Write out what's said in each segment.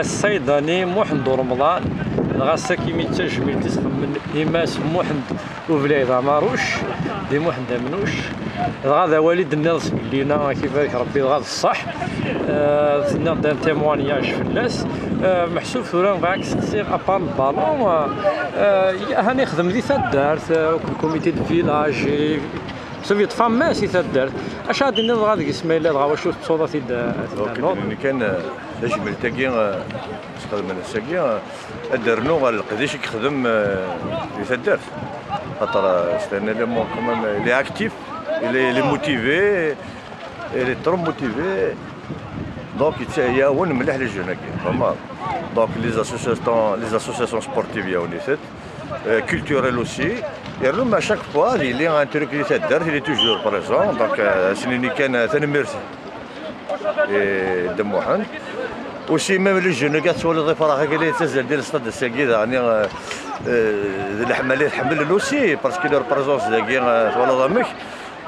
الصيداني محمد رمضان. غاسا كيمي تجميل تسخمن إماس محمد وبلايض ماروش دي محمد منوش. غادا والد الناس لينا كيفاش ربي غاد الصح. ثنا دان تيموانياج الناس. محسوب ثورا معاك سيغ ابار البالون هاني خدم دي تدارت كوميتي دو فيلاج سوفيت فام ماشي تدارت اش غادي نضغط غادي اسماعيل دغا واش تصودا في دونك كان اجمل تاكي استخدم الساكي درنو القديش يخدم في تدارت خاطر استنى لي كومام لي اكتيف لي موتيفي لي ترو موتيفي دونك يعاون مليح لي جون فما دونك لي اسوسياسيون لي اسوسياسيون سبورتيف يعاون culturel aussi. Et à chaque fois, il y a un truc qui est il est toujours présent. Donc, c'est كان تنمرت de Mohamed. aussi même les jeunes qui sont les قال لي تزل ديال الاستاد الساكي يعني الحمله يحمل aussi parce que leur présence داكي ولا ضمك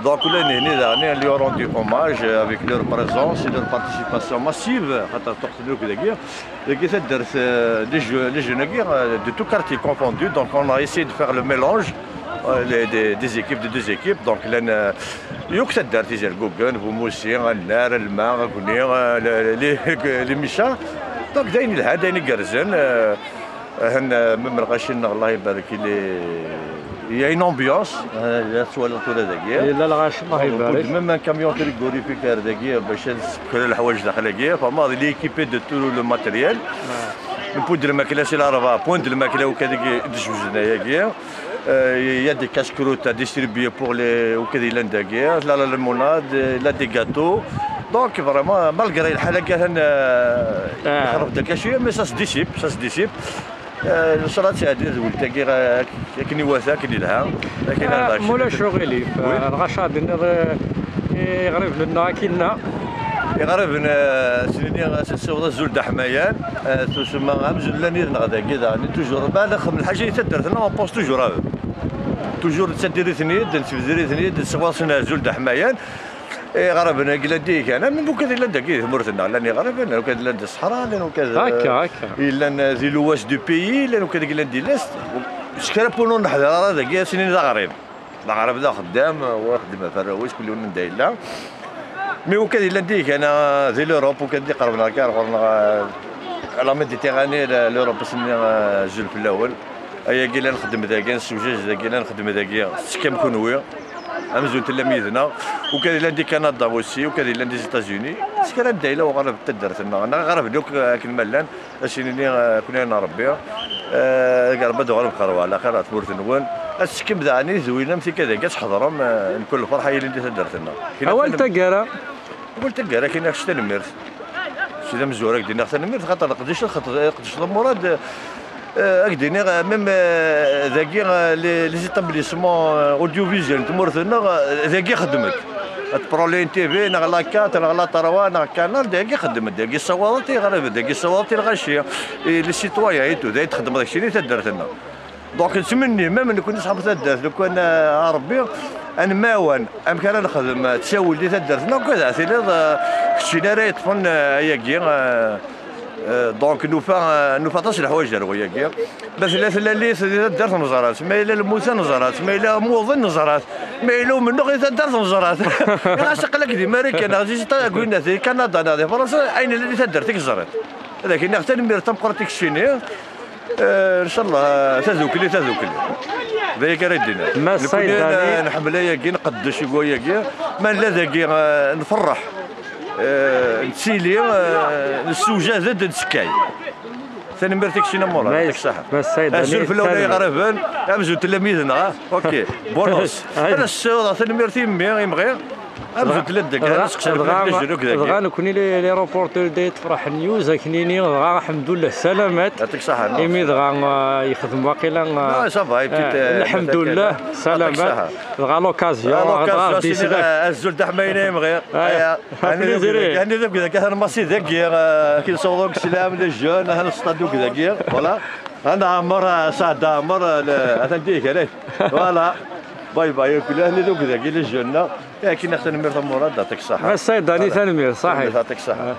Donc là, ils ont rendu hommage avec leur présence et leur participation massive. Les jeunes de tout quartier confondu. Donc on a essayé de faire le mélange des, des équipes, de deux équipes. Donc il y a des Google, vous moussi, النار الماء les méchants. Donc داين لها داين قرزن هن من الغاشين الله يبارك لي Il y a une ambiance, سوالف طول دقيقة. لا الغاش الله يبارك. Même un camion frigorifique دقيقة باش كل الحوايج داخل دقيقة فما اللي ايكيبي دو تو لو ماتيريال. نبود الماكلة سي العربة بوند الماكلة وكذا دجوجنا دقيقة. Il y a des casse-croûtes à distribuer pour les وكذا دقيقة. لا لا ليموناد، لا دي gâteaux. دونك فريمون مالغري الحالة كان يخرب داك شوية مي سا ديسيب سا ديسيب. نشرات هذه ولتاكي كني واسع كني لها لكن مولا شغلي الغشاد يغرب لنا كنا يغرب سنيني سوضا زول دحميان تسمى عام زول لاني غدا كذا يعني توجور. بالغ من الحاجة اللي تدرت أنا بوست توجور توجور تسديري ثنيد نسفزيري ثنيد سواصنا زول دحميان غربنا قلا ديك أنا من بوك إلا داك مرتنا لأني غربنا وكاد لا الصحراء لأنه كاد هكا هكا. إلا ذي لواس دو بيي لأنه كاد قلا دي لاست شكرا بونو نحضر. راه داك سنين غريب. ذا غريب ذا خدام وخدم في الرويس كل يوم ندايلا مي وكاد إلا ديك أنا ذي لوروب وكاد قربنا كار قربنا لا ميديتيراني لوروب سنين جول في الأول. أيا قيلا نخدم ذاك السوجاج ذاك نخدم ذاك سكام كونوي امزون تلاميذنا وكان لاندي كندا اوسي وكان لاندي زيتازوني سكرا دايله وغرب تدرت أنا غرب دوك كلمه لأن اشيني كنا نربي بدو غرب خروا على خير تبورت نون السكم ذاني زوينه مثل كذا كاس حضرهم كل فرحه هي اللي تدرت لنا اول تقرا قلت تقرا كاين شتا نمرت شتا مزوره دينا خاطر نمرت خاطر قديش قديش مراد اكديني ميم ذاكي لي زيتابليسمون اوديو فيزيون تمرثنا ذاكي خدمت. تبرولين تي في نغ لا كات نغ لا تروا نغ كانال داكي خدمت. داكي صوالتي غريب داكي صوالتي الغشية. لي سيتوايا ايتو داي تخدم داكشي اللي تدرت لنا دونك نتمني ميم نكون صحاب تدرت لو كان ربي أنا ماوان ام كان نخدم تساوي اللي تدرتنا وكذا سيدي شي راه يطفن ياكي دونك نوفا نوفا تاش الحوايج داروا ياك باش لا لا اللي دارت نزارات ما الا الموسى نزارات ما الا موظن نزارات ما الا منو غير دارت نزارات عاشق لك دي ماريكان غادي قلنا في كندا نادي فرنسا اين اللي تدرتك الزرات لكن اختار مير تمقرتك الشيني ان شاء الله تذوك لي تذوك لي ذاك راه دينا ما الصيدلي نحمل ياكي نقدش ياكي ما لا ذاكي نفرح نسيلي السوجه زاد نسكاي ثاني مرتك شي نمور يعطيك الصحة السلف الأولى غرفان أمزو تلاميذنا أوكي بونوس أنا السوضة ثاني مرتي مي يمغي أمزو ثلاث دقائق نسقسي دغا نكوني لي روبورتور دي تفرح نيوز كنيني دغا الحمد لله سلامات يعطيك الصحة إيمي دغا يخدم واقيلا الحمد لله سلامات دغا لوكازيون دغا الزول تاع حماينه يمغي يعني ذاك ذاك أنا ماسي ذاك كي نصوروا السلام للجون أنا نصطادوا كذا فوالا. أنا عمر سعد عمر هذا نديك فوالا. باي باي كل أهل ذوك ذاك للجنه لكن اختنا مرتضى مراد يعطيك الصحة. الصيدلي ثاني صحيح. يعطيك الصحة.